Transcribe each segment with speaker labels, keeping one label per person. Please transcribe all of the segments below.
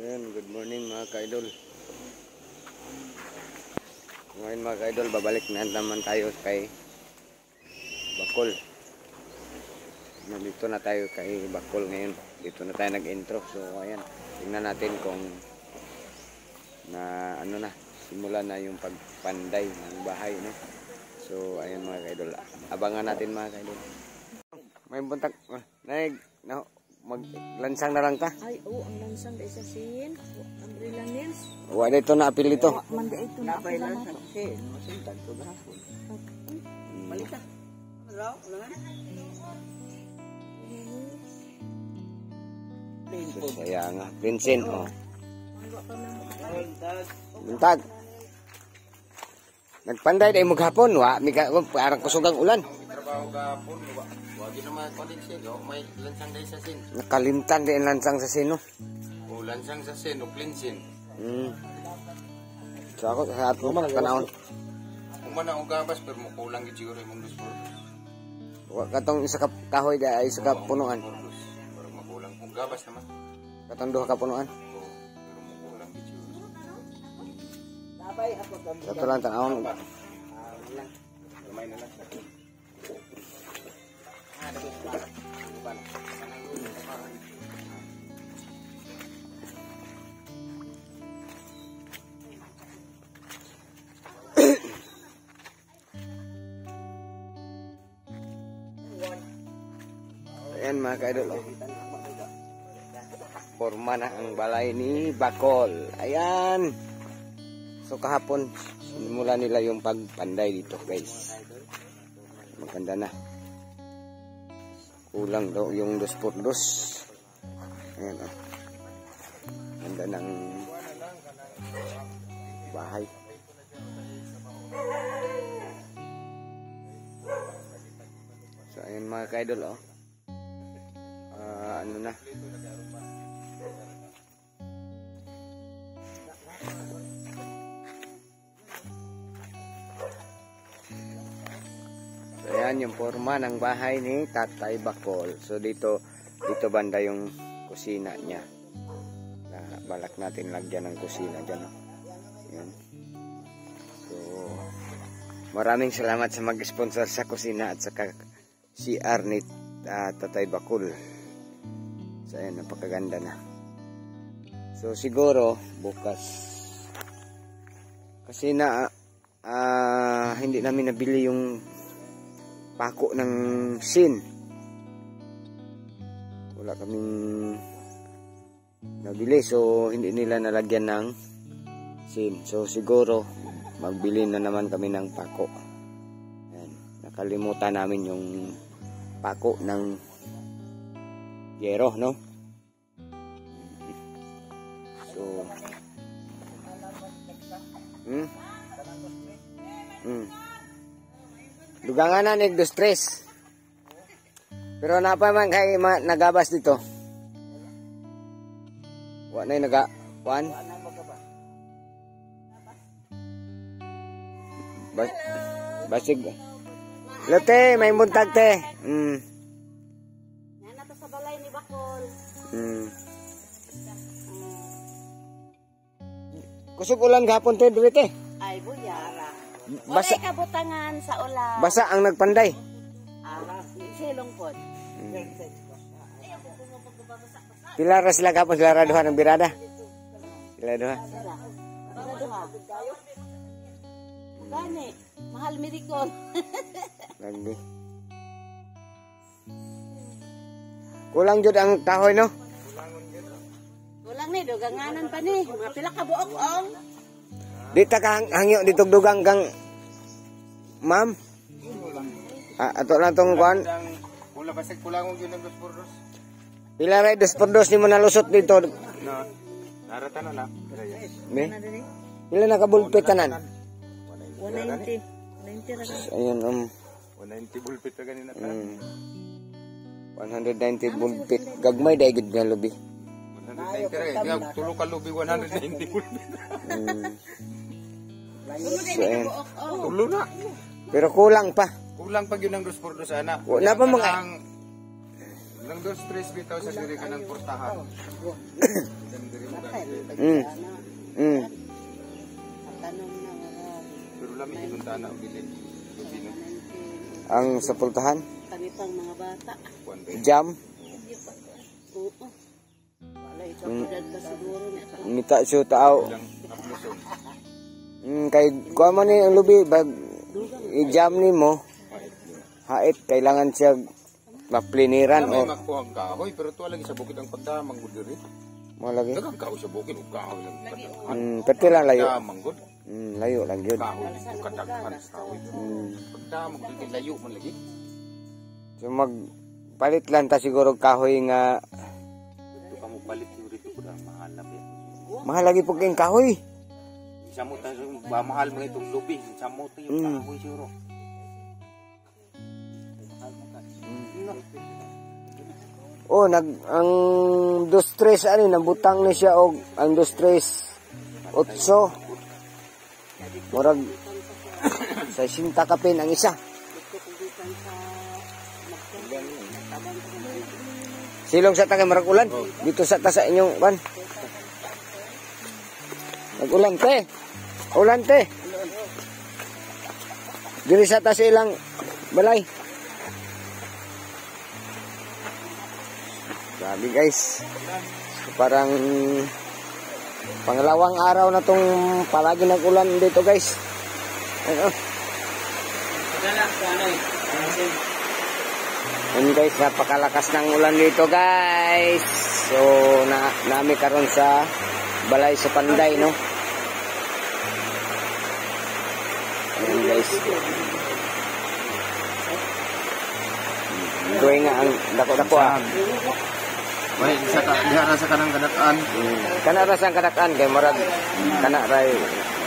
Speaker 1: Ayan, good morning mga ka-idol. Ngayon mga ka-idol, babalik na naman tayo kay Bakol. Nandito na tayo kay Bakol ngayon. Dito na tayo nag-intro. So ayan, tingnan natin kung na ano na, simula na yung pagpanday ng bahay. No? So ayan mga ka-idol, abangan natin mga ka-idol. May buntag, ah, naig, na, maglansang na lang ta.
Speaker 2: Ay, oo, ang lansang da isa sin. Ang rilanins.
Speaker 1: Wala ito na apil ito.
Speaker 2: Manda ito na
Speaker 3: lang
Speaker 2: na
Speaker 3: sin, masintan ko gahapon. Balik ka. Raw, ulangan. Plain
Speaker 1: So,
Speaker 3: food.
Speaker 1: Kaya nga, Vincent, oh.
Speaker 2: Na.
Speaker 3: Buntag.
Speaker 1: Nagpanday dahil maghapon, wa, wa, parang kusugang ulan.
Speaker 4: Trabaho gahapon wa wa gid na makulit siya no may lansang dai sa sin.
Speaker 1: Nakalimtan din lansang sa sino.
Speaker 4: o lansang sa sin o cleansing
Speaker 1: Hmm. So ako, sa ato man, kanahon.
Speaker 4: umana og gabas pero mo kulang gid siguro por
Speaker 1: Wa katong isa ka kahoy da, ay isa ka punuan.
Speaker 4: pero makulang og gabas naman.
Speaker 1: Katong duha ka punuan.
Speaker 4: o pero mo kulang gid siguro
Speaker 1: Ayan mga ka-idol. oh. Forma na ang balay ni Bakol. Ayan. So kahapon, sinimula nila yung pagpanday dito guys. Maganda na. Kulang daw yung dos por dos. Ayan oh. Ganda ng bahay. So ayan mga ka-idol oh. Ah, ano na? Ayan yung forma ng bahay ni Tatay Bakol. So dito dito banda yung kusina niya. Na balak natin lagyan ng kusina diyan. Oh. Ayan. So maraming salamat sa mag-sponsor sa kusina at sa CR ni ah, Tatay Bakul. So ayan, napakaganda na. So siguro bukas kasi na ah, hindi namin nabili yung pako ng sin. Wala kaming nabili so hindi nila nalagyan ng sin. So siguro magbili na naman kami ng pako. Ayan, nakalimutan namin yung pako ng yero, no? So, hmm? Hmm. Dugangan na nig dos tres. Pero napa man kay ma, nagabas dito. Wa na naga wan. Bas basig. Lote, may buntag te. Hmm.
Speaker 2: Yan na to sa balay ni Bakol.
Speaker 1: Hmm. Kusog ulan gahapon te dili te. Basa
Speaker 2: Basa. kabutangan sa ulan.
Speaker 1: basa ang nagpanday.
Speaker 2: Ah, silong pod.
Speaker 1: Pila ra sila gahapon sila ra duha ng birada. Sila duha.
Speaker 2: Gani, mahal mirikol.
Speaker 1: Lagi. Kulang jud ang kahoy no.
Speaker 2: Kulang ni, duganganan pa ni. Mga pila ka buok ong.
Speaker 1: Di ta ka hang- hangyo ditog dugang kang Ma'am. Ah, ato lang tong kuan.
Speaker 4: pula basig kulang og yun ang dos por dos
Speaker 1: Pila ra dos por dos ni mo nalusot dito.
Speaker 4: no naratan na.
Speaker 1: Ni. Pila nakabulpit tanan.
Speaker 2: 190. 90 ra ka.
Speaker 1: Ayun um
Speaker 4: 190 bulpit pa ganina ta
Speaker 1: mm, 190 bulpit. Gagmay dai gid nga lubi.
Speaker 4: 190 ra nga tulo ka lubi 190 bulpit
Speaker 1: Mm.
Speaker 2: Ka
Speaker 4: tulo na
Speaker 1: Pero kulang pa.
Speaker 4: kulang pag yun ang dos por dos ana
Speaker 1: Wala pa mga-
Speaker 4: ang Nang dos, tres bitaw sa diri ka ng portahan.
Speaker 1: Mm. Mm.
Speaker 4: Pero lami itong tana o bilin.
Speaker 1: Ang sapultahan,
Speaker 2: kami pang mga bata.
Speaker 1: Jam,
Speaker 2: Oo. Wala ikapulan ka siguro
Speaker 1: ngita siya tao. Mm, kay kuha man ni ang lubi bag i-jam ni mo hait kailangan siya mapliniran o
Speaker 4: magkuha ang kahoy, pero tuwa lagi sa bukid ang pagdamang gud diri.
Speaker 1: mo lagi.
Speaker 4: Dagang kahoy sa bukid ug kahoy lang.
Speaker 1: Mm, pati lang layo.
Speaker 4: Pagdamang gud.
Speaker 1: Mm, layo lang yun.
Speaker 4: Kahoy ug kadaghan sa kahoy.
Speaker 1: Mm.
Speaker 4: Pagdamang gud layo man lagi.
Speaker 1: So mag palit lang ta siguro kahoy nga
Speaker 4: Ito ka mo palit yung rito ko mahal na biya.
Speaker 1: mahal lagi pug king kahoy.
Speaker 4: Sa mo tayo ba mahal mga itong lubi, sa mo tayo
Speaker 1: Mm.
Speaker 4: kahoy siguro.
Speaker 1: Oh, nag ang dos tres ani nabutang ni siya og ang dos tres otso. Murag sa sinta kapin ang isa. Silong sa tagay marag ulan. Dito sa ta sa inyong ban. Nag-ulan te. Ulan te. Diri sa ta sa ilang balay. Grabe guys. Parang pangalawang araw na tong palagi nag-ulan dito guys. Ano? Yan guys, napakalakas ng ulan dito guys. So, na nami karon sa balay sa Panday, no? Yan guys. Doy nga ang dako-dako ah.
Speaker 4: May sa ka diha sa kanang kadataan.
Speaker 1: Mm. Kana ra sang kadakan kay murag kana ra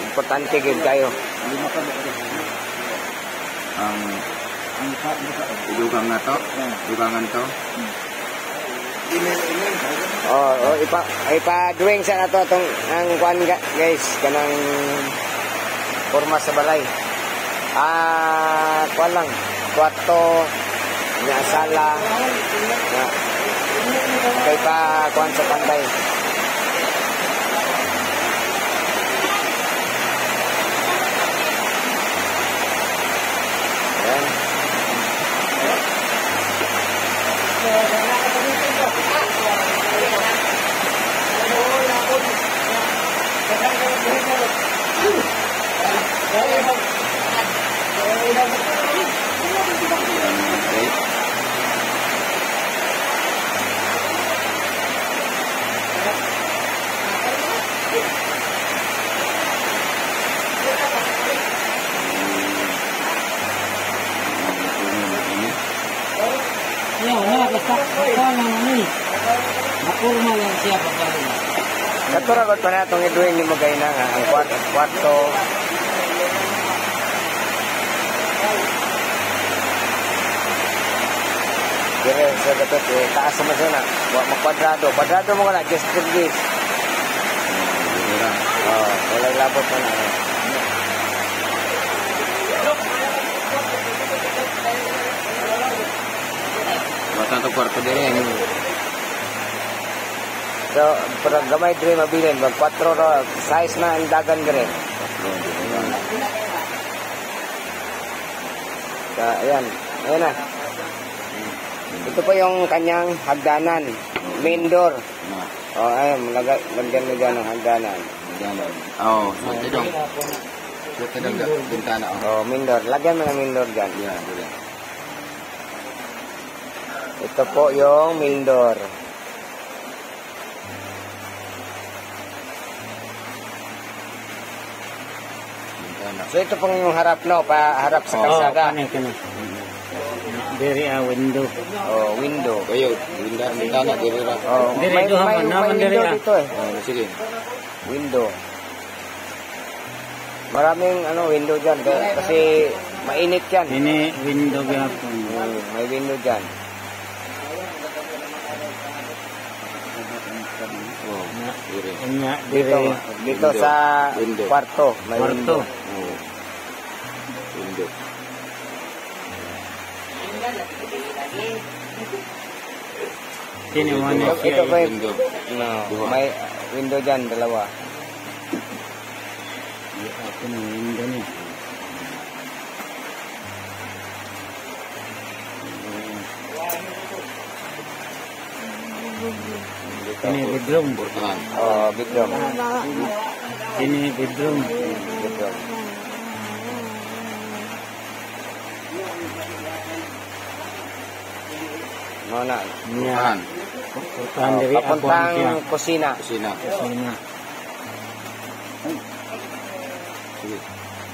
Speaker 1: importante gid kayo.
Speaker 4: Ang Dugang na to. Dugangan to.
Speaker 1: Oh, oh ipa ipa duwing sa nato atong ang kuan guys kanang forma sa balay. Ah, kuan lang. Kwarto nya sala nya kay pa kuan sa panday. Ayan.
Speaker 3: Yan, na, basta, basta lang ano eh. Napurma lang siya pagkain.
Speaker 1: Katuragot pa na itong iduin ni Magay na nga, ang kwarto, kwarto. Dire sa dapat eh, taas naman siya na. Wa magkwadrado. Kwadrado mo ka na, just for this. Oh, wala labot na na.
Speaker 4: Mata to kwarto dire ano.
Speaker 1: So, para gamay dire mabilin, mag 4 ro, size na ang dagan dire. So, ayan. Ayan na. Ito po yung kanyang hagdanan. Main door. Oh, ayun, lagay, lagyan mo dyan ng hagdanan.
Speaker 4: Oh, so ito dong. So ito dong bintana oh.
Speaker 1: Oh, main door. Lagyan mo ng main door dyan.
Speaker 4: Yeah, dire.
Speaker 1: Ito po yung main door. So, ito pong yung harap, no? Pa, harap sa kalsada.
Speaker 3: kanin ka na. Diri a window.
Speaker 1: Oh, window.
Speaker 4: Kayo, bintana bintana dire ra.
Speaker 1: Oh,
Speaker 3: Dire,
Speaker 1: may, may,
Speaker 3: man, naman
Speaker 1: window
Speaker 3: ah.
Speaker 1: dito eh.
Speaker 4: Oh, sige.
Speaker 1: Window. Maraming ano window dyan kaya- kasi mainit yan.
Speaker 3: Ini window gapon.
Speaker 1: Mm, may window dyan.
Speaker 4: Oh,
Speaker 1: Dito,
Speaker 3: diri
Speaker 1: dito
Speaker 4: Window.
Speaker 1: sa
Speaker 4: Window.
Speaker 1: kwarto. May
Speaker 3: kwarto.
Speaker 1: window.
Speaker 4: Oh. Window.
Speaker 3: Kini mo ni
Speaker 1: Ito,
Speaker 3: siya.
Speaker 1: ito po yung, no, may window dyan, dalawa.
Speaker 3: Ako na window niya. Kini bedroom.
Speaker 4: Burtahan.
Speaker 1: Oh, bedroom.
Speaker 3: Kini bedroom.
Speaker 1: Bedroom. Muna.
Speaker 3: Niya.
Speaker 4: Burtahan.
Speaker 3: Putahan
Speaker 1: Oh,
Speaker 3: diri ako siya.
Speaker 1: papuntang kusina.
Speaker 4: Kusina.
Speaker 3: Kusina.
Speaker 4: Sige.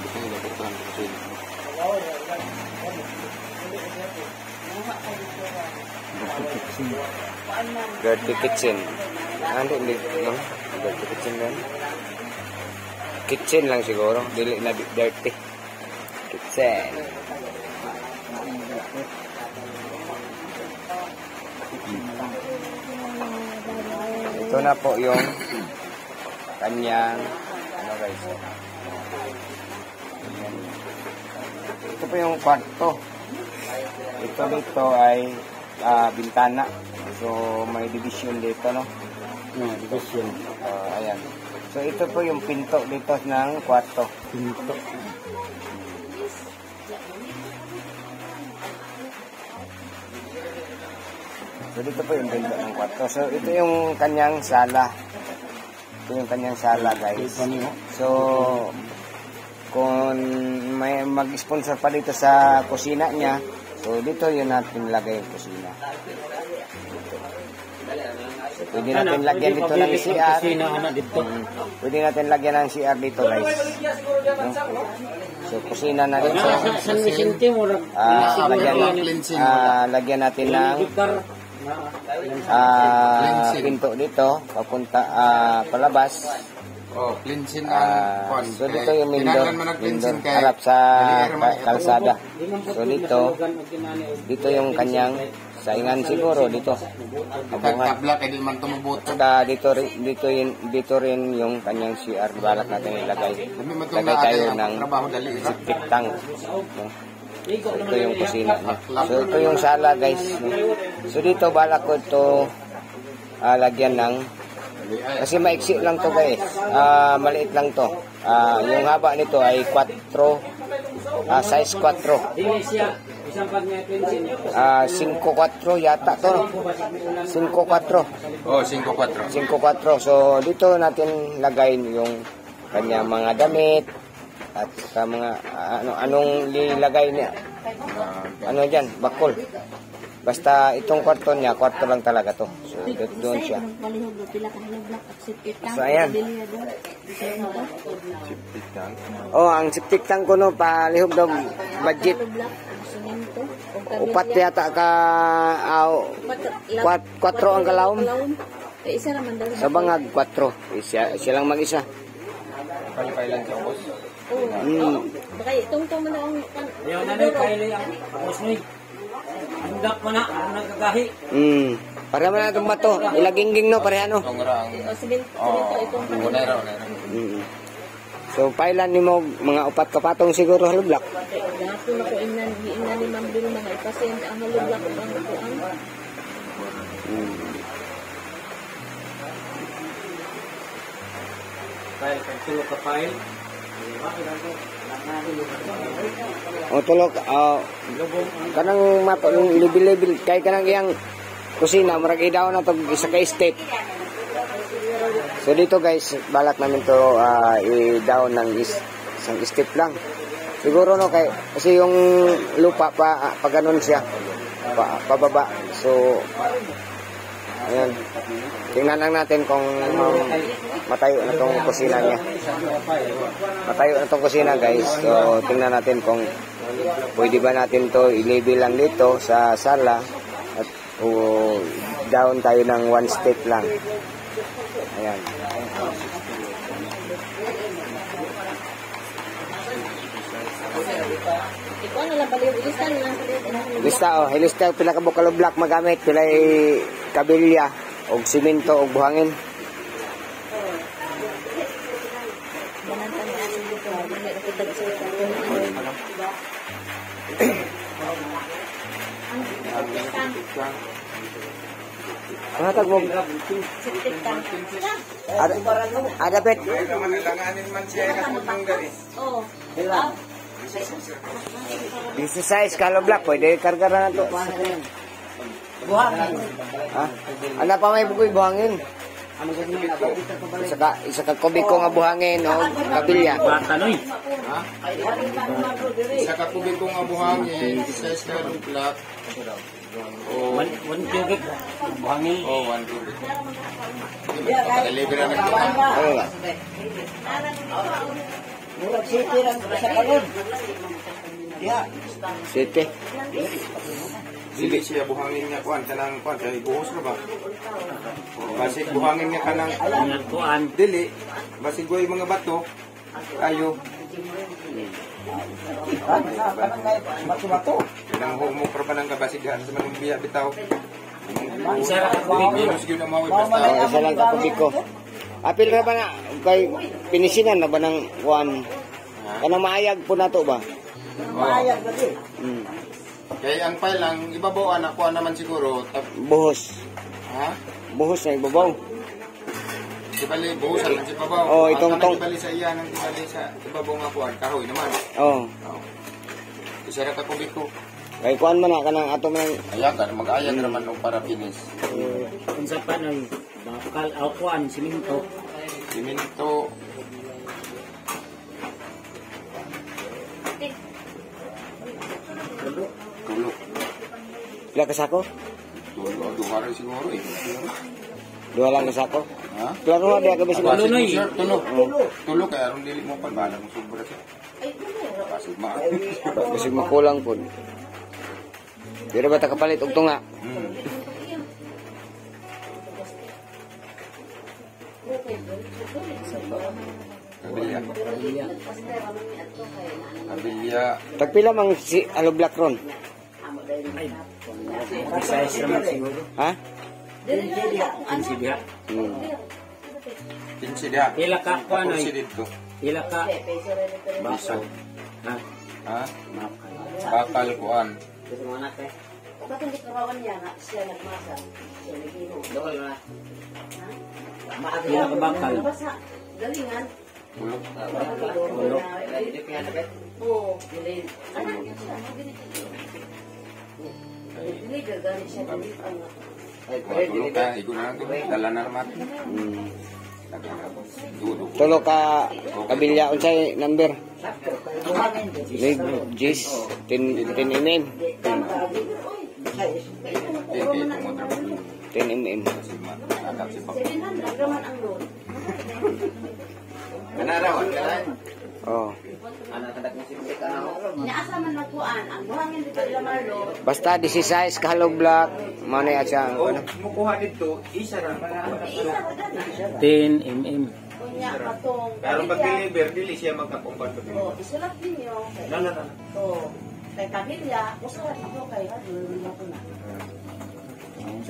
Speaker 4: Gusto nila burtahan sa kusina.
Speaker 3: Kitchen.
Speaker 1: Dirty kitchen. Ah, hindi, hindi. No? Dirty kitchen yan. Kitchen lang siguro. Dili na di- dirty. Kitchen. Ito na po yung kanyang ano guys. Ito po yung kwarto. Ito dito ay ah, bintana. So may division dito no.
Speaker 3: No, division.
Speaker 1: Ah, ayan. So ito po yung pinto dito ng kwarto.
Speaker 3: Pinto.
Speaker 1: So dito po yung pinto ng kwarto. So ito yung kanyang sala. Ito yung kanyang sala guys. So kung may mag-sponsor pa dito sa kusina niya, so dito yun natin lagay yung kusina. So, pwede natin lagyan dito ng CR.
Speaker 3: Kusina ana dito.
Speaker 1: Mm. Pwede natin lagyan ng CR dito guys. No? So kusina na dito.
Speaker 3: Sa San Vicente mo ra.
Speaker 1: Ah, lagyan, ah, lagyan natin ng
Speaker 4: Cleansing.
Speaker 1: pinto dito, papunta ah, palabas.
Speaker 4: Oh, cleansing
Speaker 1: Ah,
Speaker 4: ang kwan.
Speaker 1: so dito yung
Speaker 4: cleansing kay
Speaker 1: harap sa kalsada. So dito, dito yung kanyang saingan siguro dito.
Speaker 4: Kagkabla kay di man tumubuto.
Speaker 1: Saka dito rin dito rin dito rin yung kanyang CR balak natin ilagay. Lagay tayo ng
Speaker 4: ang trabaho dali.
Speaker 1: septic tank. No? So, ito yung kusina niya. So ito yung sala guys. No? So dito balak ko ito ah, lagyan ng kasi maiksi lang to guys. Ah, maliit lang to. Ah, yung haba nito ay 4 ah, size 4.
Speaker 3: Dili siya isang pag may pension.
Speaker 1: Ah, 5-4 yata to. no? 5-4.
Speaker 4: Oh, 5-4.
Speaker 1: 5-4. So, dito natin lagay yung kanya mga damit at sa mga ah, ano anong nilagay niya. Ano diyan? Bakol. Basta itong kwarto niya, kwarto lang talaga to. So, do- doon siya.
Speaker 2: Lang.
Speaker 1: So, ayan. Oh, ang septic tank ko no, palihog daw budget. Upat yata ka aw kwat, kwatro ang kalawom.
Speaker 2: Eh, isa raman daw.
Speaker 1: Sa bangag, kwatro. Siya, siya lang mag-isa.
Speaker 4: Palipalan sa boss.
Speaker 2: Oo.
Speaker 1: Mm.
Speaker 2: Baka itong to man ang
Speaker 3: Ayaw na kaili ang musni. Andak mo na ang nagkagahi.
Speaker 1: Mm. Para man natong bato. Ilagingging no,
Speaker 4: ra ang
Speaker 2: o
Speaker 4: Oh,
Speaker 2: semento itong pan-
Speaker 4: unero, unero.
Speaker 1: Mm. So, pailan ni mo mga upat kapatong siguro halublak.
Speaker 2: Gahapon ako ingnan giingnan ni Ma'am Bill mga ang ug ang kuan.
Speaker 1: Mm.
Speaker 3: Kaya kagtulo ka file.
Speaker 1: O tulog, ah, kanang mato level-level, kay kanang iyang kusina, marag idaw na to isa ka step. So dito guys, balak namin to ah, i-down ng is, isang step lang. Siguro no kay kasi yung lupa pa pa ganun siya. Pa, pababa. So ayan. Tingnan lang natin kung um, matayo na tong kusina niya. Matayo na tong kusina guys. So tingnan natin kung pwede ba natin to i-level lang dito sa sala at o down tayo ng one step lang. Ayan. Lista oh, ilista pila ka bukalo block magamit pila kabilya og simento og buhangin.
Speaker 2: Banan pa ni asin dito. Dili ra kita sa
Speaker 1: Pahatag mo. Ada, ada pet.
Speaker 4: Langanin man siya katulong gani.
Speaker 5: Oh.
Speaker 3: Kailan?
Speaker 1: 16 kalo black, pwede karga na to.
Speaker 3: Buhangin.
Speaker 1: Ha? Ano pa may bukoy buhangin?
Speaker 3: Ano sa balik.
Speaker 1: Isa ka, isa ka kubiko nga buhangin o kabilya.
Speaker 3: Bataloy.
Speaker 4: Sa kapubig ko nga buhangin, sa iskarong black. O,
Speaker 3: One, one cubic. Buhangin.
Speaker 4: o, one rubik. Deliver na nagtuhan.
Speaker 1: Ano ba?
Speaker 3: Murag city lang sa kalon. Yeah.
Speaker 1: Sete.
Speaker 4: Dili siya buhangin nga kuan kanang kuan kay buhos ra ba? Basig buhangin nga kanang
Speaker 3: Nagkuan.
Speaker 4: dili basig way mga bato ayo
Speaker 3: Bato-bato.
Speaker 4: nang humo para pa nang kabasigan sa manong biya bitaw.
Speaker 3: Isa ra.
Speaker 4: Minus gyud ang
Speaker 1: Oh,
Speaker 4: basta.
Speaker 1: isa lang ka kubiko. Apil na ba na kay pinisinan na ba ng kuan? Kanang maayag po na to ba?
Speaker 3: Maayag na din.
Speaker 1: Hmm.
Speaker 4: Kay ang file lang ibabaw anak ko naman siguro tap,
Speaker 1: Buhos.
Speaker 4: ha?
Speaker 1: Buhos na ibabaw.
Speaker 4: Si bali buhos lang si babaw.
Speaker 1: Oh, itong-
Speaker 4: Ang
Speaker 1: tong-
Speaker 4: bali sa iya nang bali sa ibabaw nga kuan kahoy naman.
Speaker 1: Oh.
Speaker 4: Oh. Isa ra ka kubiko.
Speaker 1: Kay kuan man na kanang ato man
Speaker 4: Ayan ka mag-ayag naman nung para finish.
Speaker 3: Kung sa panay, bakal aw kuan siminto.
Speaker 4: Siminto
Speaker 1: pila ka sako?
Speaker 4: Tulo. Duha rin siguro eh.
Speaker 1: Duha lang ka sako.
Speaker 4: Ha?
Speaker 1: Klaro na diya ka ba
Speaker 4: Tulo
Speaker 1: siguro?
Speaker 4: na eh. Tulo. Tulo kaya aron dili mo pa bala mo sobra siya. Pasig ma.
Speaker 1: Kasi makulang po. Pero ba ta kapalit og tunga?
Speaker 4: Hmm. Kabilya. Kabilya.
Speaker 1: Tagpila mang si alo black ron?
Speaker 3: Siguro.
Speaker 1: Ha?
Speaker 3: Pinsi dia.
Speaker 1: Hmm.
Speaker 4: Pinsi dia.
Speaker 3: Ila ka ko
Speaker 4: ano?
Speaker 3: Ila ka. Bangsa. Ha?
Speaker 4: Ha?
Speaker 3: Bakal
Speaker 4: kuan.
Speaker 5: Gusto mo anak eh? Ba't hindi kawawan niya na siya nagmasa? Siya nagino. Dokal
Speaker 4: na.
Speaker 3: Ha?
Speaker 5: Maagi na kabakal. Galingan. Bulok. Bulok. Bulok. Hindi, gagaling siya. Hindi pa nga.
Speaker 4: Tulo ka. Igo na lang to. Dala na naman.
Speaker 1: Hmm.
Speaker 4: Dulo.
Speaker 1: Tulo ka kabilya unsay number? Lig Jis 10 10 mm.
Speaker 4: Eh, eh, tumunta ba?
Speaker 1: 10 mm.
Speaker 4: Kasi ma. Anak si Papa.
Speaker 5: 700 naman ang load.
Speaker 4: Manarawan ka lang.
Speaker 1: Oh.
Speaker 5: Niasa man nagkuan, ang buhangin dito ila Marlo.
Speaker 1: Basta 16 ka hollow block, mao na siya ang ano.
Speaker 4: Mukuha dito, isa ra.
Speaker 3: 10 mm.
Speaker 5: Kunya, patong.
Speaker 4: Pero pag deliver, dili siya magkakumpan pa
Speaker 5: Oo, isulat ninyo.
Speaker 4: No, no.
Speaker 5: Oo. Kay Kabilya, usulat ako kay Radul, ko na.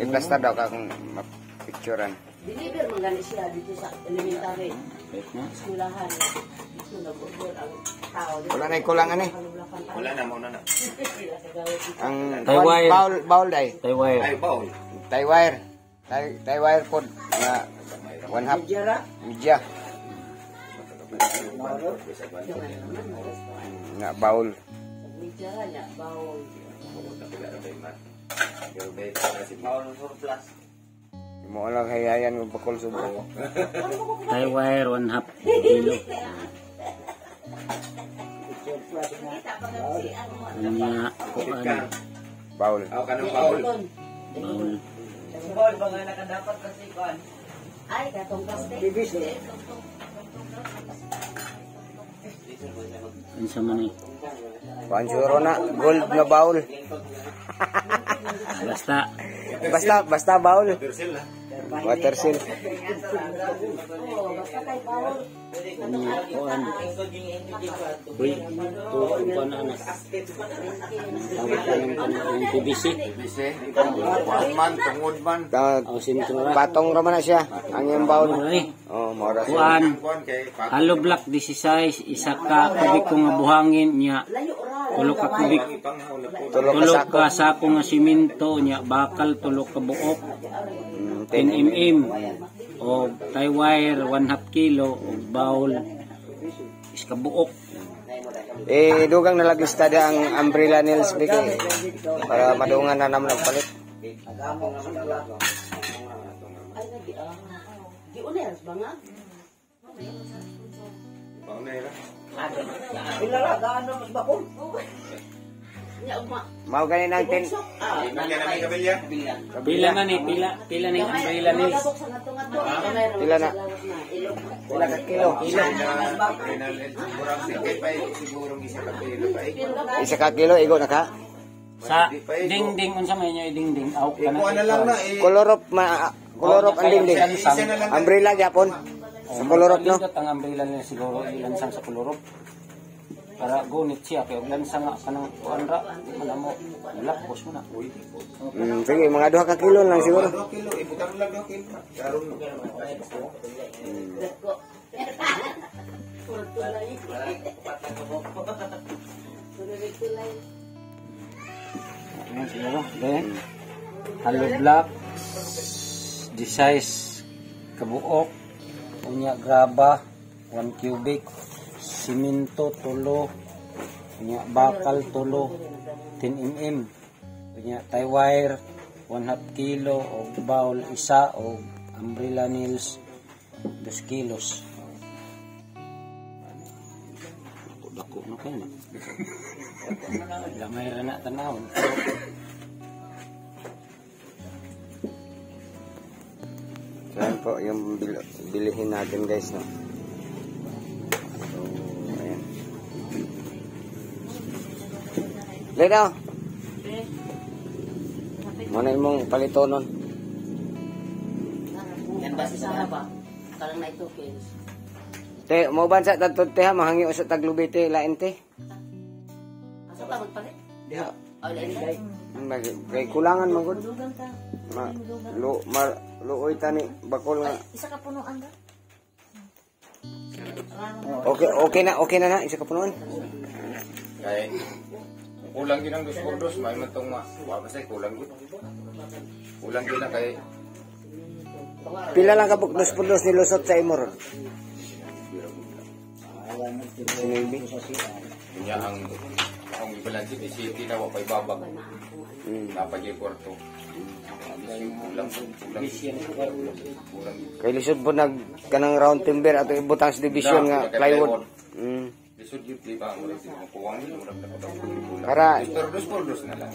Speaker 1: Eh, basta daw ka kung mapicturean.
Speaker 5: Deliver man gani siya dito sa elementary.
Speaker 3: Na.
Speaker 5: Skulahan.
Speaker 1: Wala na kulangan eh.
Speaker 4: Wala na, mauna na.
Speaker 1: Ang
Speaker 3: wire.
Speaker 1: baul baul dai.
Speaker 3: Wire.
Speaker 4: Ay.
Speaker 1: Tay tay wire pod na one half media. Nga baul.
Speaker 5: Media ra niya, bawal.
Speaker 1: Mo lang hayayan mo bakol subo.
Speaker 3: Wire, one half kilo. Kanya, kuan.
Speaker 1: Baul.
Speaker 4: Ako ka ng bawl.
Speaker 3: Baul.
Speaker 5: Ay, katong kaste.
Speaker 3: Ang sa man eh.
Speaker 1: Kuan suro na gold na baul.
Speaker 3: Basta,
Speaker 1: Basta basta baul. Water seal.
Speaker 3: Kuan. Uy, na na. Tawag ko ng ng PVC.
Speaker 4: Kuwan man, tungod man.
Speaker 1: Ta-
Speaker 3: O, sintura.
Speaker 1: Patong ra man siya. Ang.
Speaker 3: Ano eh.
Speaker 1: Oh, mora.
Speaker 3: Kuan. Halo block 16, isa ka kubik nga buhangin niya. Tulo ka kubik.
Speaker 1: Tulo
Speaker 3: ka sako. nga siminto niya. Bakal tulo ka buok. 10 mm o tie wire 1 half kilo o bowl iskabuok
Speaker 1: Eh, dugang nalagista da ang umbrella nails bigay. Para madungan na naman ang palit.
Speaker 2: Di uner, banga.
Speaker 4: Bang na yun.
Speaker 2: Nya ugma.
Speaker 1: Mao ganin ang tin.
Speaker 2: Ah,
Speaker 4: Iman yan ang kabilya.
Speaker 3: pila na ni pila pila ni umbrella nails
Speaker 2: Sa ngato-ngato.
Speaker 1: Pila na? Wala ka kilo.
Speaker 4: Kurang sikit pa. Sigurong isa ka pilo pa.
Speaker 1: Isa ka kilo igo na ka.
Speaker 3: sa dingding unsa may nyo dingding aw
Speaker 4: Eh, kuha na lang na eh.
Speaker 1: Kolorop ma kolorop ang dingding. Umbrella gyapon. Sa kolorop no.
Speaker 3: ang umbrella nila siguro ilansang sa kolorop para gunit siya kay og lansang nga kanang kuan ra wala mo lapos mo na
Speaker 1: Mm, sige, mga duha ka kilo lang siguro.
Speaker 4: Dua kilo. Ibutang lang dua kilo. Karon.
Speaker 3: Ayan siguro. Then, hollow block, the size kabuok, unya graba, 1 cubic, simento tulo, unya bakal tulo, 10 mm, unya tie wire, 1 half kilo, o bowl isa, o umbrella nails, 2 kilos. Dako na kayo na. Gamay ra na tanawon.
Speaker 1: Yan po yung bil- bilihin natin guys no. Lino. Mana imong palitonon?
Speaker 2: Yan ba sa ba? Kalang na ito kids.
Speaker 1: Te, mo ban sa tatod te ha mahangi usat taglubite lain te.
Speaker 2: Asa ta magpalit?
Speaker 1: Ya.
Speaker 2: Ay, lain ka.
Speaker 1: Mag- Kay kulangan man gud. Ma lu mar luoy tani bakol nga.
Speaker 2: Isa ka punuan ka?
Speaker 1: Okay, okay na, okay na na isa ka punuan.
Speaker 4: Kaya kulang din ang dos dos. May matong ma. Wa basta kulang din. Kulang din na kay
Speaker 1: Pila lang ka bukdos pundos ni lusot sa imo ron. Maybe.
Speaker 4: Kanya ang ang ibalansi ni City na wapay babag.
Speaker 1: Mm.
Speaker 4: Yung kwarto.
Speaker 1: Kay lisod po nag kanang round timber ato ibutang sa division nga plywood. Mm.
Speaker 4: Lisod yun, di ba? Murag din ang kuwang yun. Murag na ko daw kulang.
Speaker 1: Kara-
Speaker 4: Dos por dos na lang.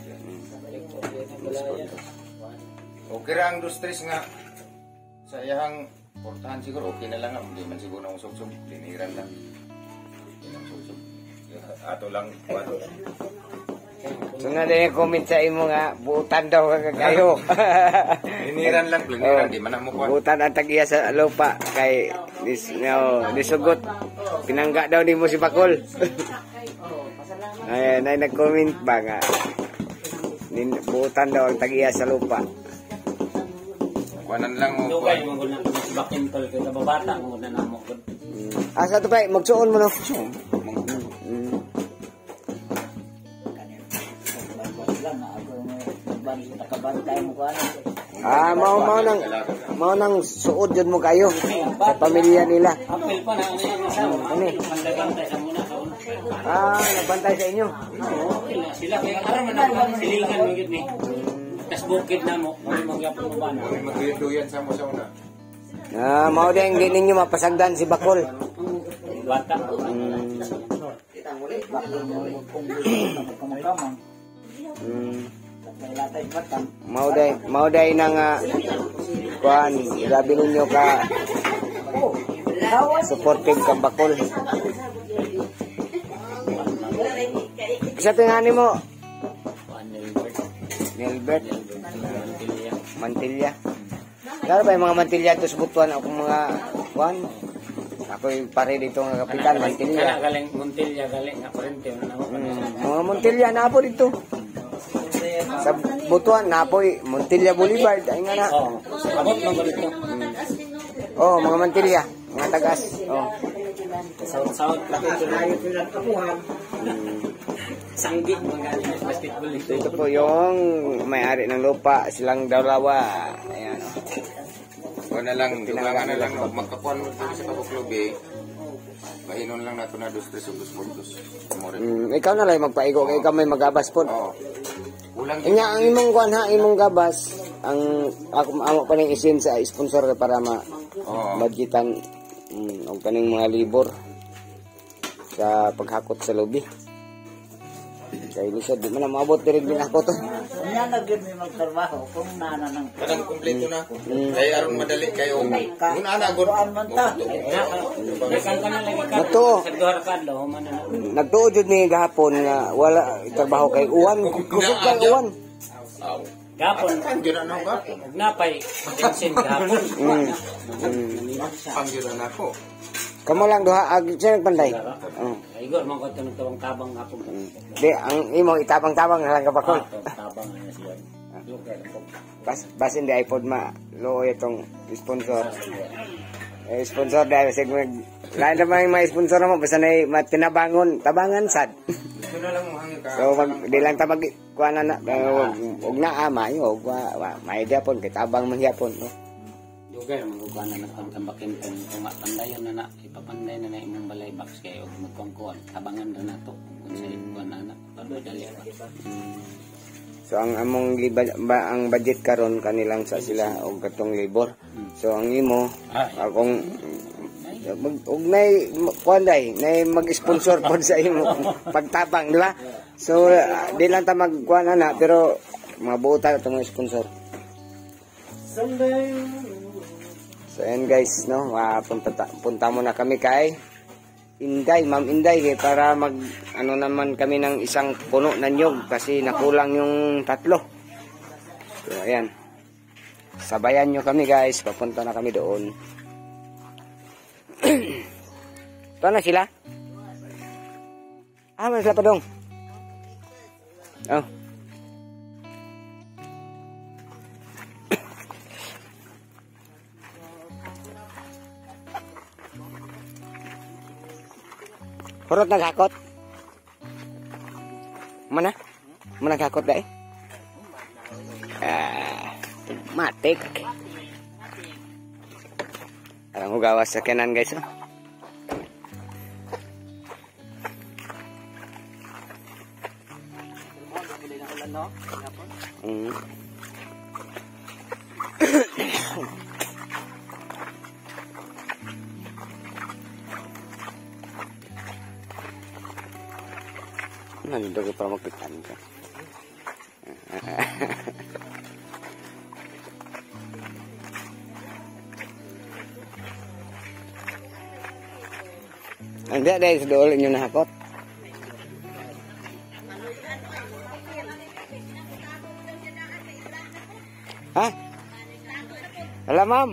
Speaker 4: Okay ra ang dos tres nga sa iyang portahan siguro okay na lang. Hindi man siguro ang usog-sog. Liniran lang. Hindi na usog-sog. Ato lang
Speaker 1: nga din yung comment sa imo nga buutan daw ka kagayo.
Speaker 4: Liniran lang, liniran. Di man mo kuwan.
Speaker 1: buutan ang tagiya sa lupa kay dis no, disugot. Pinangga daw ni mo si Bakol. Ayan, ay nag-comment ba nga. Nin, buutan daw ang tagiya sa lupa.
Speaker 4: Kuwanan lang mo
Speaker 3: Dugay mo gud na si Bakintol kay kababata mo na namo gud.
Speaker 1: Mm. Asa to pa, magsuon mo no. Mm. Ah, mao mao nang mao nang suod jud mo kayo sa pamilya nila.
Speaker 3: Apel pa na ano.
Speaker 1: Ano? Ah, nagbantay sa inyo.
Speaker 3: Okay na sila kaya aram man ako silingan mo gud ni. Tas bukid na mo, mo magyapon mo ba na.
Speaker 4: Magduyan sa mo sa una.
Speaker 1: Ah, mao din di ninyo mapasagdan si Bakol.
Speaker 3: Bata.
Speaker 1: Mm. Mm. Mao day, mao day na nga kuan, grabe ninyo ka supportive ka Bakol. Sa tingani mo, Nilbert, Mantilla. Lalo ba yung mga Mantilla to sa butuan ako mga kuan? Ako yung pare dito nga kapitan,
Speaker 3: Kana
Speaker 1: Mantilla.
Speaker 3: galing Montilya galing kurente na namo.
Speaker 1: Mm, mga Montilla na po dito. Sa Butuan na po, Montilla Boulevard. Ay nga na.
Speaker 3: Oh, abot gud ito.
Speaker 1: Oh, mga Montilla. Mga tagas. Oh.
Speaker 3: Lang ito na
Speaker 1: Mm.
Speaker 3: sanggit mga basketball ito.
Speaker 1: Po yung may-ari ng lupa. Silang dalawa. Ayan. oh.
Speaker 4: Wala na lang, dugangan na lang, no? magkapuan mo dito sa kabuklob eh. Mainon lang nato na dos tres dos puntos.
Speaker 1: Mm, ikaw na lang magpaigo kay ikaw may magabas pod.
Speaker 4: Oo.
Speaker 1: Inya ang imong kuan ha, imong gabas ang ako amo pa ning isin sa sponsor para ma
Speaker 4: Oo.
Speaker 1: budgetan mm, og kaning mga libor sa paghakot sa lobby. Kaya ni siya, di man na maabot diri din ako to.
Speaker 3: Kung na naging may magtrabaho, kung nana ng
Speaker 4: Kanang kumpleto na ako. Kaya aron madali kayo. Muna na gud.
Speaker 3: kuan man ta.
Speaker 1: Nato, nagtuo jud ni gahapon nga wala trabaho kay uwan, kusog kay uwan.
Speaker 6: Gapon,
Speaker 4: gyud ako.
Speaker 6: napay, tensin gapon.
Speaker 1: Mm. Mm.
Speaker 4: Ang gyud na ako.
Speaker 1: Kamo lang duha ag siya nagpanday. Oh.
Speaker 6: Igor, man ko ito nagtawang-tabang gapon.
Speaker 1: Di ang imo itabang-tabang na lang kapakol.
Speaker 6: Tabang na siya.
Speaker 1: Bas basin di iPod ma lo itong sponsor. Eh, sponsor dahil sig mag lain naman yung mga sponsor mo basta na matinabangon tabangan sad.
Speaker 4: Na lang ka.
Speaker 1: So mag di lang tabag kuha na na eh, wag wag na ama yo wa wa may diapon kay tabang man yapon no.
Speaker 6: Dugay, magkukuha na nagpangkambakin kung tumatandayan na na, ipapanday na na imong balay box kayo, o magkuhan tabangan na na to, kung sa ikuhan na na, pado dali pa.
Speaker 1: So ang among liba, ba, ang budget karon kanilang sa sila og katong libor. So ang imo akong mag og nay kuan day nay mag-sponsor pod sa imo pagtabang di ba? So di lang ta magkuan na pero mga buta itong mga sponsor. So ayan guys, no, ah, punta, ta- punta muna kami kay Inday, Ma'am Inday, eh, para mag, ano naman kami ng isang puno na nyog kasi nakulang yung tatlo. So ayan, sabayan nyo kami guys, papunta na kami doon. Ito na sila? Ah, may sila pa dong. Oh. Hurot naghakot. Mana? Mana kakot dai? Ah, matik. Alam mo gawas sa kanan guys. Oh. Nandito ko para magpitan ka. Hindi, dahil sa doon inyo nahakot. Ha? Wala, ma'am.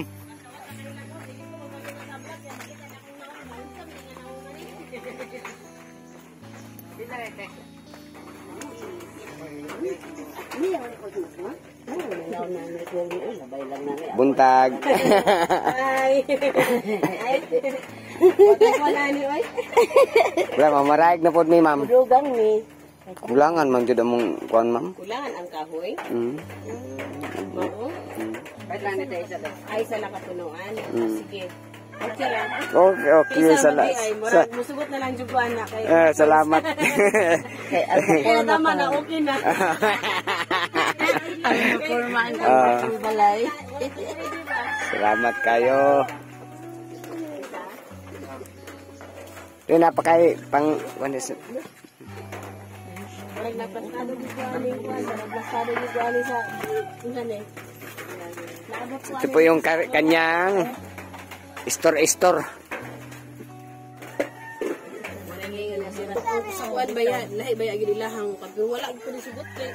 Speaker 1: Buntag.
Speaker 2: Ay. Ay. Wala ni
Speaker 1: mamaraig na po mi, ma'am.
Speaker 2: Dugang ni.
Speaker 1: Kulangan man jud among kuan, ma'am.
Speaker 2: Kulangan ang kahoy.
Speaker 1: Mm.
Speaker 2: Oo. Ba't lang nito isa lang? Ay, isa lang katunuan. Sige. Okay lang.
Speaker 1: Okay, okay. Sala, sa,
Speaker 2: musugot na lang juguan na kay.
Speaker 1: eh, salamat.
Speaker 2: Kaya tama na, okay na. Ang mapormaan ka
Speaker 1: Ah.
Speaker 2: ang balay.
Speaker 1: salamat kayo. Ito napakay pang ano sa
Speaker 2: Parang naplasado aling kwan. Naplasado sa... Eh. Naabot ko
Speaker 1: Ito po yung kanyang store store.
Speaker 2: Kwan ba yan? Lahi ba yan? Ginilahang ko. Pero wala ko ni sugot kay...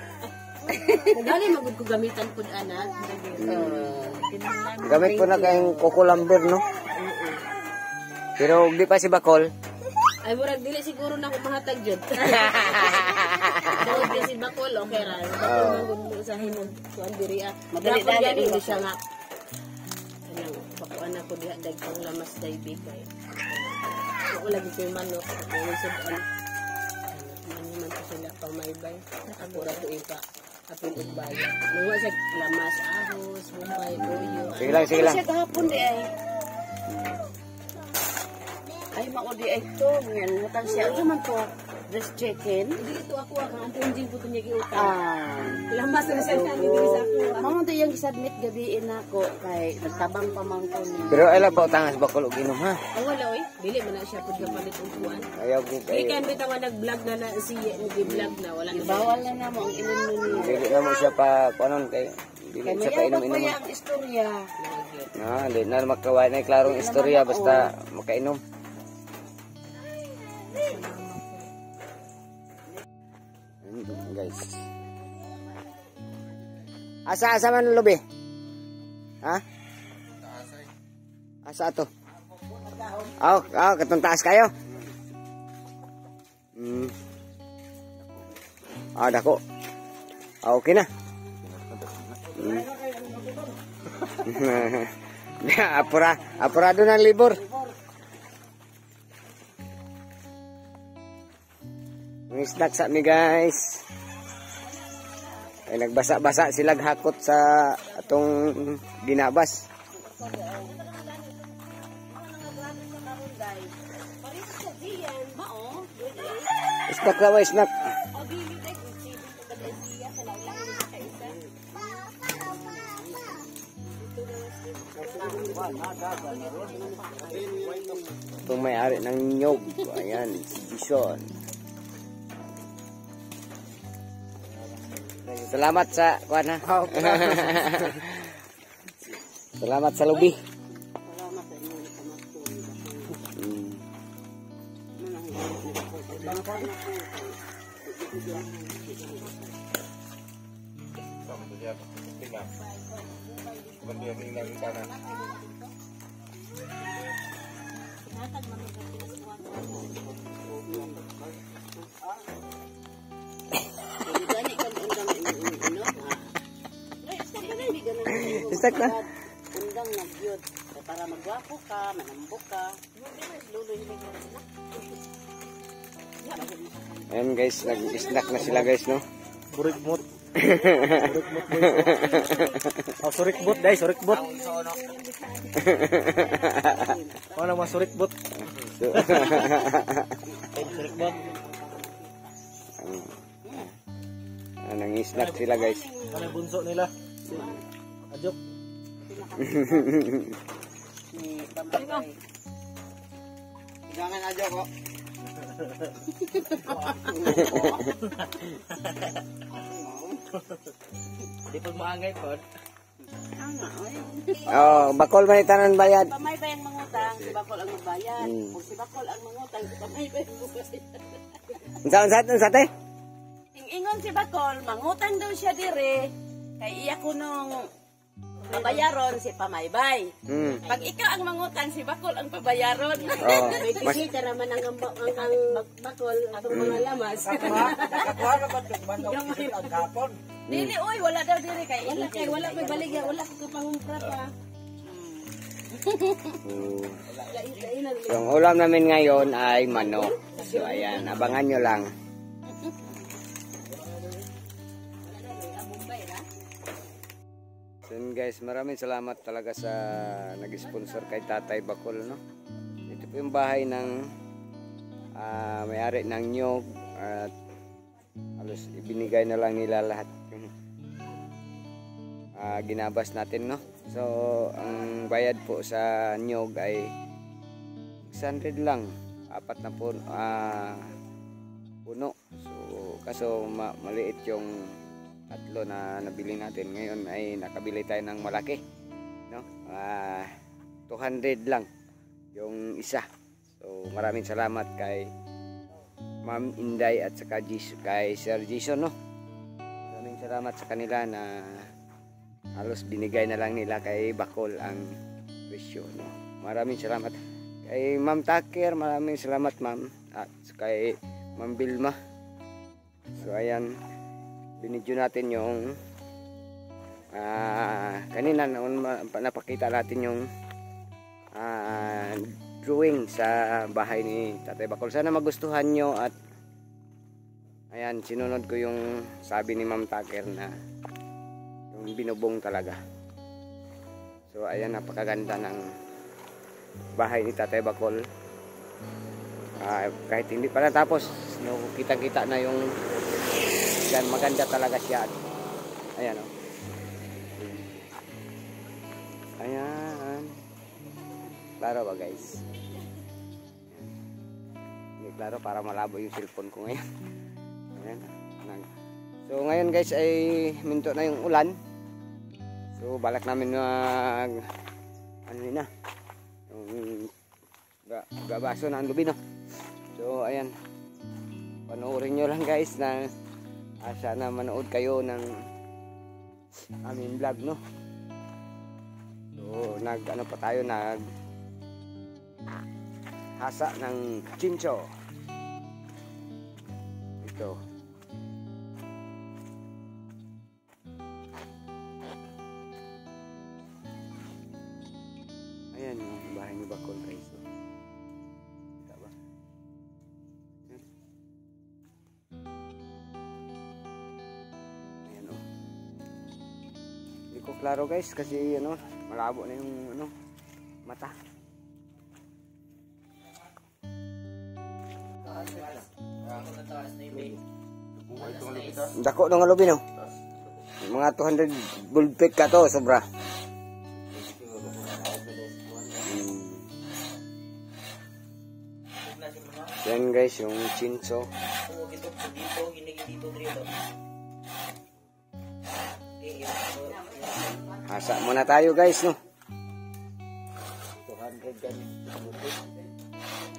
Speaker 2: Dali magud ko gamitan pud ana.
Speaker 1: Gamit po na kayong kukulamber, no? Pero di pa si Bakol.
Speaker 2: Ay murag dili siguro na ko mahatag jud. Dahil kasi bakol okay ra. Bakol magud mo sa himong kuan diri ah. Madali dali siya nga. Kanang bakuan ako diha dag pang lamas daybi kay. Ako lagi ko manok. Ako sa an. Man naman ko sila pang maybay. Ako ra to ipa. apil ug bayan. Luwa sa lamas, ahos, bumbay, tuyo.
Speaker 1: Sige lang, sige lang.
Speaker 5: Siya kahapon di ay. Ay, mao di ay to. Ngayon, hutang siya. Ano man to? Just chicken.
Speaker 2: Dito ako ang antunjing ko niya giutang.
Speaker 5: Ah.
Speaker 2: Lamas na sa sa diri sa ako.
Speaker 5: Mamo to yung isubmit gabiin ako kay nagtabang pa man ko niya.
Speaker 1: Pero ay lang pa utangan sa bakol og inom ha.
Speaker 2: Ang wala oy, dili man siya pud kapalit og kuan.
Speaker 1: Ayaw kay
Speaker 2: Ikan bitaw nag-vlog na na siya nag-vlog na wala na.
Speaker 5: Bawal na na mo ang inom niya.
Speaker 1: dili na mo siya pa kuanon kay dili siya pa
Speaker 5: may
Speaker 1: inom
Speaker 5: pa
Speaker 1: inom.
Speaker 5: ang istorya.
Speaker 1: Ah, di na makaway na klarong istorya basta makainom. Guys. Asa asa man lubi? Ha? Asa to? Aw, katong taas kayo. Hmm. Ah, dako. Ah, okay na. Hmm. apura, apurado ng libor. Ang snack sa mi guys. Ay nagbasa-basa sila hakot sa atong ginabas. Snack na ba, snack? Itong may-ari ng nyog. Ayan, si Bison. Salamat sa kuan ha. Salamat sa lubi. Nag-snack na sila guys no.
Speaker 3: Surikmot boy. Oh, surikbot dai, surikbot. Ano mga surikbot? Surikbot.
Speaker 1: ah, nang-snack sila guys.
Speaker 3: Ano bunso nila? Ajok.
Speaker 5: ni Bambay.
Speaker 4: Jangan aja kok.
Speaker 3: Di pag maangay po.
Speaker 5: Ana oy.
Speaker 1: Oh, bakol man itanan bayad.
Speaker 5: Pamay ba yung mangutang, si Bakol ang magbayad.
Speaker 1: Hmm.
Speaker 5: Kung si Bakol ang mangutang, si Pamay ba yung magbayad.
Speaker 1: Unsa unsa unsa te?
Speaker 5: Ingon si Bakol, mangutang daw siya dire. Kay iya ko nung pabayaron si Pamaybay.
Speaker 1: Hmm.
Speaker 5: Pag ikaw ang mangutang, si Bakol ang pabayaron.
Speaker 1: Oh,
Speaker 2: May
Speaker 1: mas
Speaker 2: bisita naman ang, ang, ang, ang bakol atong mga lamas.
Speaker 5: Dili, uy, wala daw dire kay
Speaker 2: wala kay wala may baligya, wala ko kapangumpra pa.
Speaker 1: Hmm.
Speaker 2: Na
Speaker 1: Yung ulam namin ngayon ay manok. So ayan, abangan nyo lang. Guys, maraming salamat talaga sa nag-sponsor kay Tatay Bakol, no? Ito po yung bahay ng ah, may-ari ng nyog at halos ibinigay na lang nila lahat yung ah, ginabas natin, no? So, ang bayad po sa nyog ay 600 lang. Apat na puno, ah, puno. So, kaso ma- maliit yung tatlo na nabili natin. Ngayon ay nakabili tayo ng malaki. No? Ah, 200 lang yung isa. So, maraming salamat kay Ma'am Inday at saka Jis, kay Sir Jason, no? Maraming salamat sa kanila na halos binigay na lang nila kay Bakol ang presyo, no? Maraming salamat kay Ma'am Taker, maraming salamat ma'am at kay Ma'am Bilma. So ayan, binidyo natin yung ah kanina noon napakita natin yung ah, drawing sa bahay ni Tatay Bakol. Sana magustuhan nyo at Ayan, sinunod ko yung sabi ni Ma'am Tucker na yung binubong talaga. So ayan, napakaganda ng bahay ni Tatay Bakol. Ah, kahit hindi pa natapos, no, kitang-kita na yung yan, maganda talaga siya. Ayan oh. Ayan. Klaro ba guys? Hindi klaro para malabo yung cellphone ko ngayon. Ayan. So ngayon guys ay minto na yung ulan. So balak namin mag ano yun na. Yung ga, gabaso na ang lubi no. So ayan. Panoorin nyo lang guys na ah, sana manood kayo ng aming vlog no. So nag ano pa tayo nag hasa ng chincho. Ito. Hindi ko klaro guys kasi ano, malabo na yung ano, mata. Dako ng alobi no. Mga 200 bulpik ka to, sobra. Hmm. Yan guys, yung chinso. Asa muna tayo guys, no? 200 gan.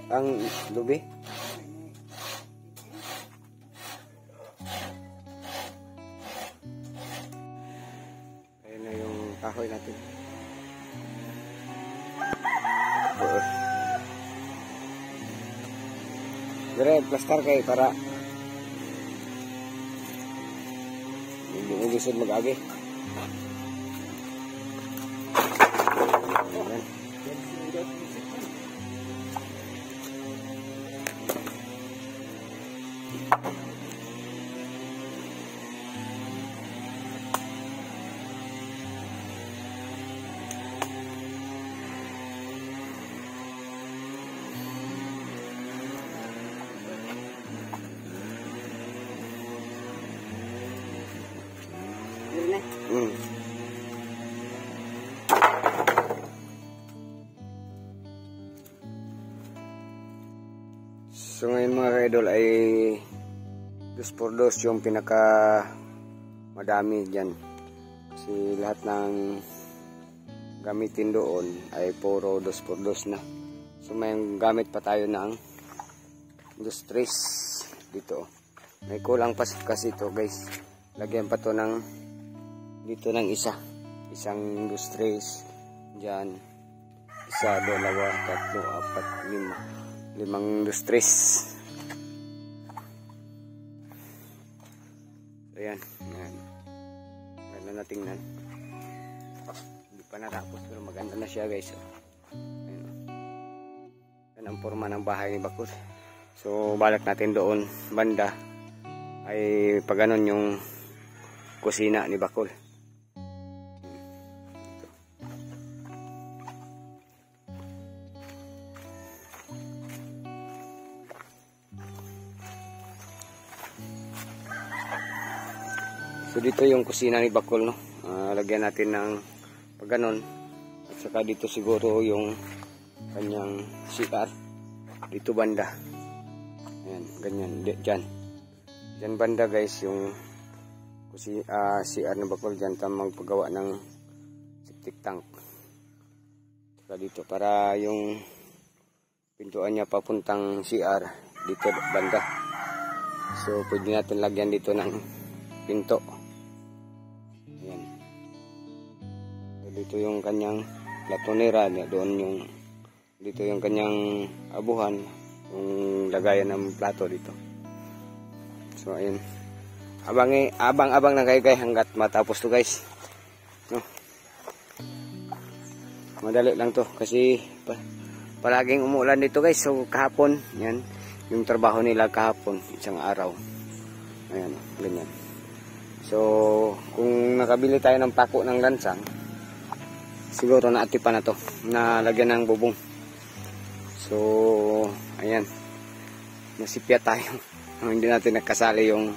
Speaker 1: Ang lubi. Ayun na yung kahoy natin. Dire, plastar kay para hindi mo gusto mag-agi. So ngayon mga ka-idol ay dos por dos yung pinaka madami dyan. Kasi lahat ng gamitin doon ay puro dos por dos na. So may gamit pa tayo ng dos tres dito. May kulang pa kasi ito guys. Lagyan pa to ng dito ng isa. Isang dos tres dyan. Isa, dalawa, tatlo, apat, lima. Limang dos tres. Ayan. Ayan. Maganda na tingnan. Hindi pa natapos pero maganda na siya guys. oh. Ayan. Yan ang forma ng bahay ni Bakul. So balak natin doon banda ay pag yung kusina ni Bakul. So dito yung kusina ni Bakul no. Ah, lagyan natin ng pag ganun. At saka dito siguro yung kanyang CR. Dito banda. Ayan, ganyan. Di- Dyan. Dyan banda guys yung kusi, ah, CR ni Bakul. Dyan tamang paggawa ng septic tank. Saka dito para yung pintuan niya papuntang CR dito banda. So pwede natin lagyan dito ng pinto. Dito yung kanyang latonera, doon yung dito yung kanyang abuhan, yung lagayan ng plato dito. So ayan. Abang abang abang na kayo guys hanggat matapos to guys. No. Madali lang to kasi pa, palaging umuulan dito guys. So kahapon, yan yung trabaho nila kahapon, isang araw. Ayan, ganyan. So, kung nakabili tayo ng pako ng lansang, siguro naatipan na to, na lagyan ng bubong. So, ayan. Nasipya tayo. Hindi natin nakasali yung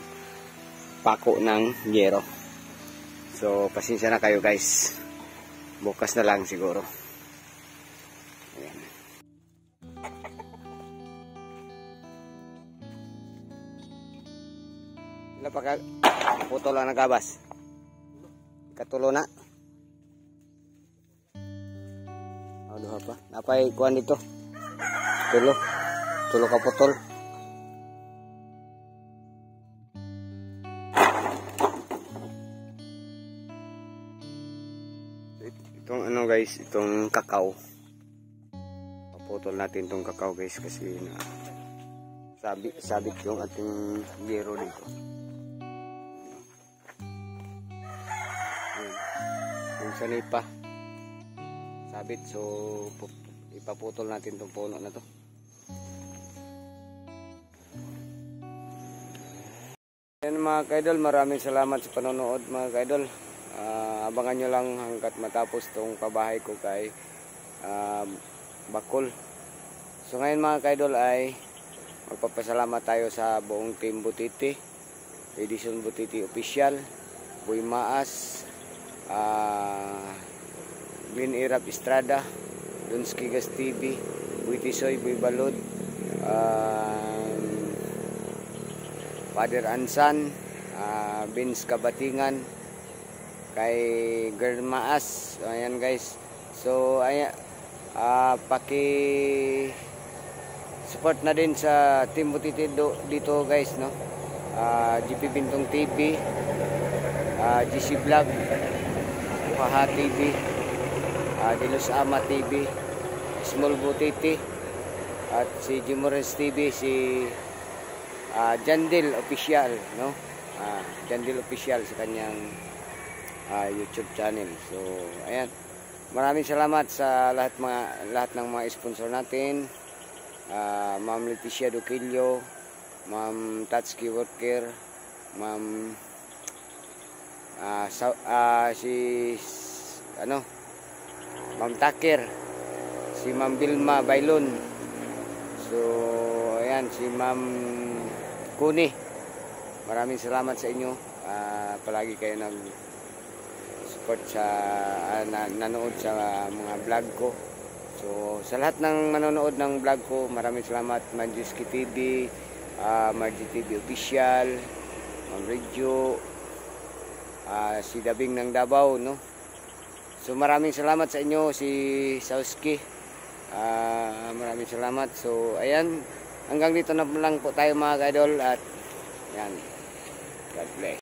Speaker 1: pako ng yero. So, pasensya na kayo guys. Bukas na lang siguro. Ayan. Sila pa ka putol lang nagabas. Katulo na. Duha pa. Napay kuan dito. Tulo. Tulo ka putol. Itong ano guys, itong kakao. Paputol natin itong kakao guys kasi na sabit sabit yung ating gero dito. Yun. Yung sanipa. Sabit so pu- ipaputol natin itong puno na to. Yan mga kaidol, maraming salamat sa panonood mga kaidol. Ah, abangan nyo lang hanggat matapos tong pabahay ko kay ah, Bakol. So ngayon mga kaidol ay magpapasalamat tayo sa buong team Butiti, Edison Butiti Official, Boy Maas, ah, Glenn Irap Estrada, Dunsky Gas TV, Boy Tisoy, Boy Balod, ah, Father Ansan, ah, Vince Kabatingan, kay Girl Maas. Ayan guys. So ayan ah paki support na din sa Team Butiti dito guys no. Ah GP Bintong TV, ah GC Vlog, Paha TV, ah Dilos Ama TV, Small Butiti, at si Jimores TV, si ah Jandil Official, no? Ah Jandil Official sa kanyang ah, YouTube channel. So, ayan. Maraming salamat sa lahat mga lahat ng mga sponsor natin. Ah, Ma'am Leticia Duquillo, Ma'am Tatsuki Worker, Ma'am ah, sa, ah, si ano? Ma'am Takir, si Ma'am Bilma Bailon. So, ayan si Ma'am Kuni. Maraming salamat sa inyo. Ah, palagi kayo nag support sa ah, na, nanood sa mga vlog ko. So, sa lahat ng manonood ng vlog ko, maraming salamat. Manjuski TV, uh, Margie TV Official, Ma'am Radio, ah, si Dabing ng Davao, no? So, maraming salamat sa inyo, si Sauski. Ah, maraming salamat. So, ayan, hanggang dito na lang po tayo mga idol at yan. God bless.